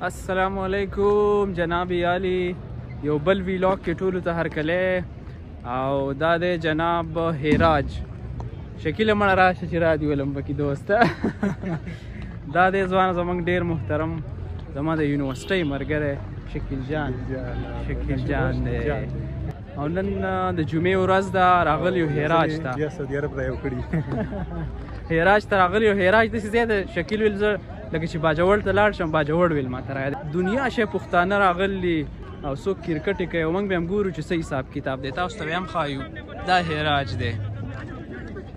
السلام علیکم جناب علی یو بل ویلاګ کې ټولو ته هرکلی او دا دی جناب هیراج شکیل مړه راشه چې را دي ولم پکې دوسته دا دی ځوان زمونږ ډیر محترم زما د یونیورسټۍ ملګری شکیل جان شکیل جان دی او نن د جمعې ورځ ده راغلیو هیراج ته بیا سعودي عرب رايو کړي هیراج ته راغلیو هیراج داسې ځای دی شکیل ویل زه لکه چې باجوړ ته لاړ شم باجوړ ویل ماته راغی دنیا شی پښتانه راغلي او څوک کرکټ کوي او موږ به هم ګورو چې څه حساب کتاب دی تاسو ته به هم ښایو دا هیراج دی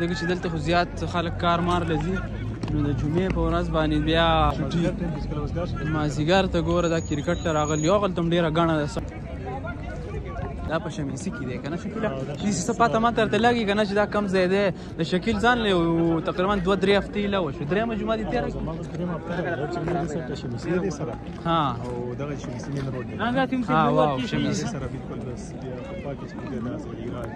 دغه چې دلته خو زیات خلک کار مار لذي نو د جمعې په ورځ باندې بیا چټي مازیګر ته ګوره دا کرکټ ته راغلی یو غلطم ډیره غاڼه ده دا په شمیسی کې دی کنه شکیل دې څه پاته ما ترته لګي کنه چې دا کم ځای دی د شکیل ځان له تقریبا 2 3 هفته لا وشو درې مجموعه دي تیر ها او دا شمیسی نه وروړي ها واو شمیسی سره بالکل بس بیا پاکستان کې دا سړي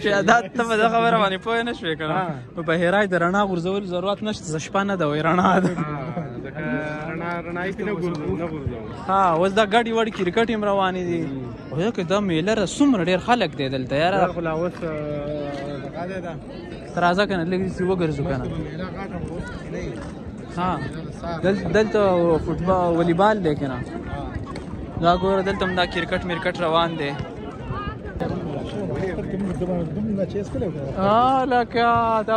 چې دا ته په دغه خبره باندې پوه نه شوې کنه نو په هرای د رڼا غورځول ضرورت نشته زه شپه نه ده وای رڼا ده رڼا رڼا یې نه غورځو نه غورځو ها اوس دا ګاډي وړ کرکټ هم روانې دي وایو که دا میله را څومره ډېر خلک دی دلته یاره خو لا اوس دغه دی ده ته راځه که نه لږ داسې وګرځو که نه ها دلته فوټبال ولیبال دی که نه دا ګوره دلته هم دا کرکټ مرکټ روان دی اه لکه دا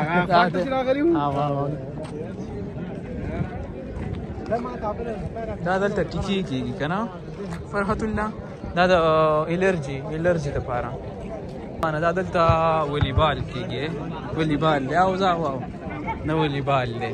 دا دلته ټیکی کیږي کنه فرحت الله دا د الرجی الرجی لپاره انا دا دلته والیبال کیږي والیبال دی او زه واو نه والیبال دی